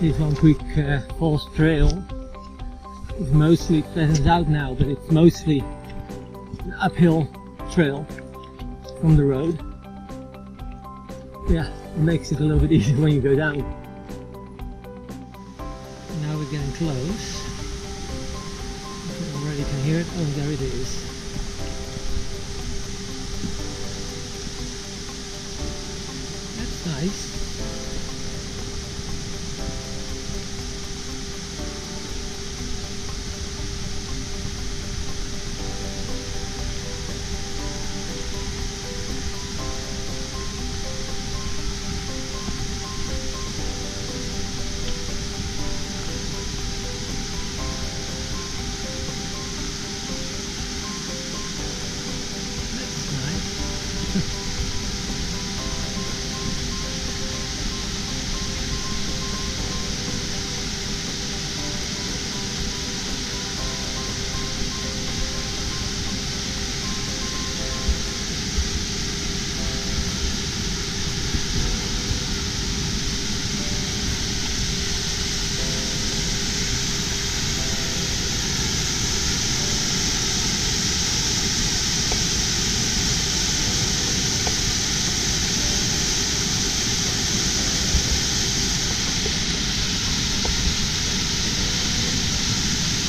This Long Creek uh, Falls Trail is mostly Pleasant's out now, but it's mostly an uphill trail from the road. Yeah, it makes it a little bit easier when you go down. Now we're getting close. You already can hear it. Oh, there it is. That's nice.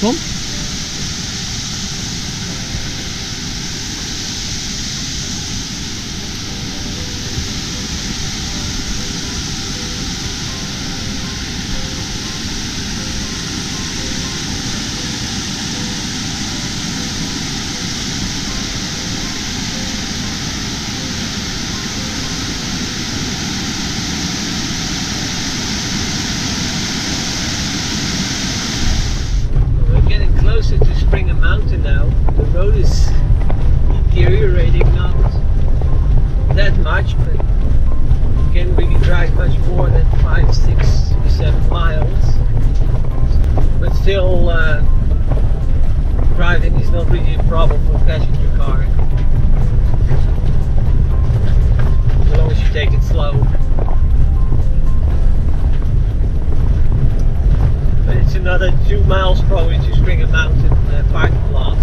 Kom. We're getting closer to Springer Mountain now. The road is deteriorating, not that much, but you can't really drive much more than five, six, seven miles. But still, uh, driving is not really a problem for a passenger car. As long as you take it slow. But it's another two miles probably to Springer Mountain uh, parking lot.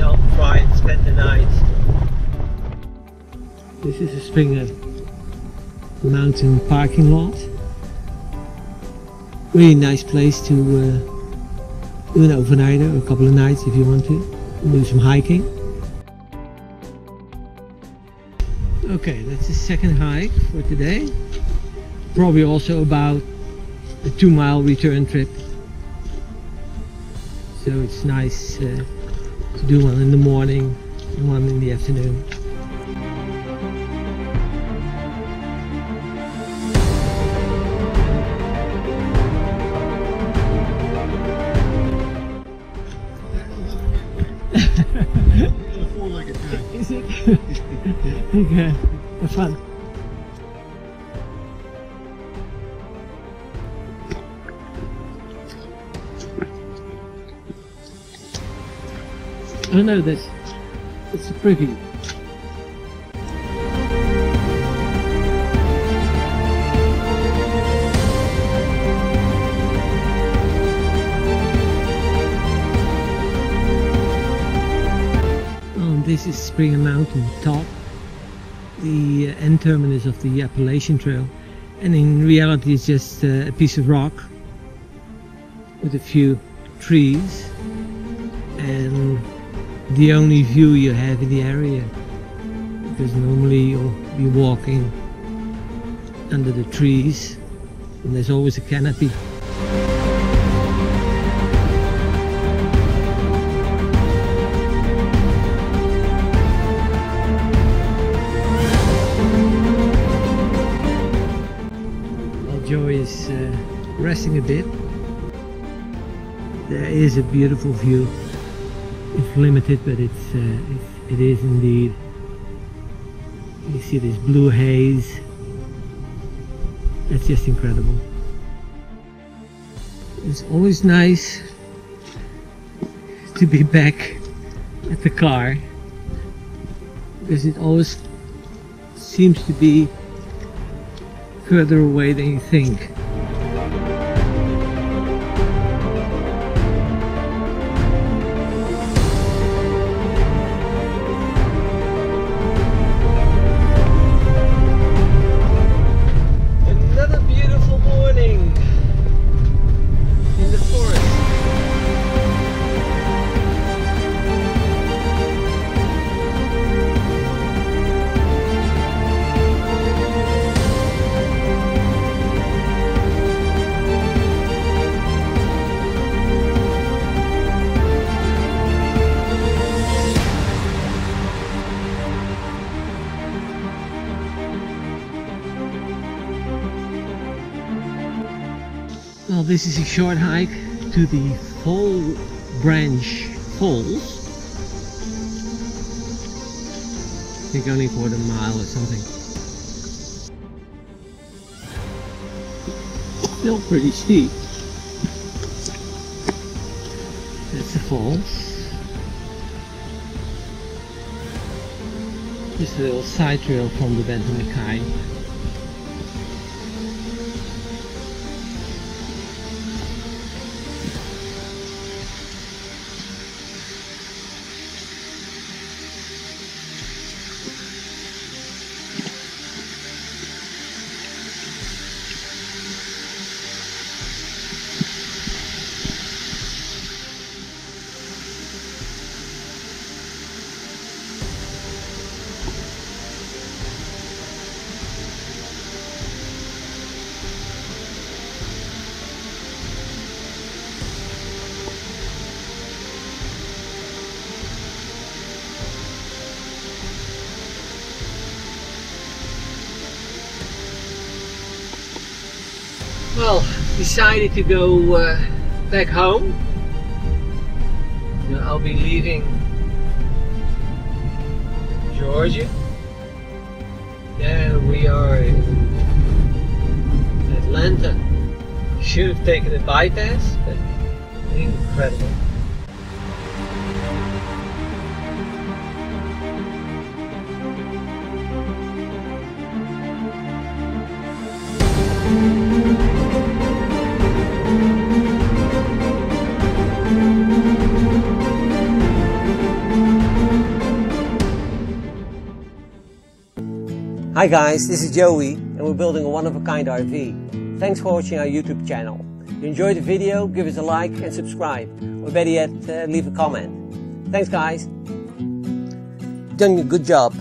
I'll try and spend the night. This is a Springer Mountain parking lot. Really nice place to uh, do an overnighter or a couple of nights if you want to. Do some hiking. Okay, that's the second hike for today probably also about a two mile return trip. So it's nice uh, to do one in the morning and one in the afternoon. Okay, have fun. Oh no, that's it's a preview. Oh, this is Springer Mountain top, the end terminus of the Appalachian Trail, and in reality it's just uh, a piece of rock with a few trees and the only view you have in the area because normally you'll be walking under the trees and there's always a canopy resting a bit. There is a beautiful view. It's limited but it's, uh, it's it is indeed. You see this blue haze. It's just incredible. It's always nice to be back at the car because it always seems to be further away than you think. Well, this is a short hike to the Fall Branch Falls. I think only for a mile or something. Still pretty steep. That's the falls. Just a little side trail from the Benton well, decided to go uh, back home. I'll be leaving Georgia. There we are in Atlanta. Should have taken a bypass, but incredible. Hi guys, this is Joey and we're building a one-of-a-kind RV. Thanks for watching our YouTube channel. If you enjoyed the video, give us a like and subscribe. Or better yet, uh, leave a comment. Thanks guys. Done a good job.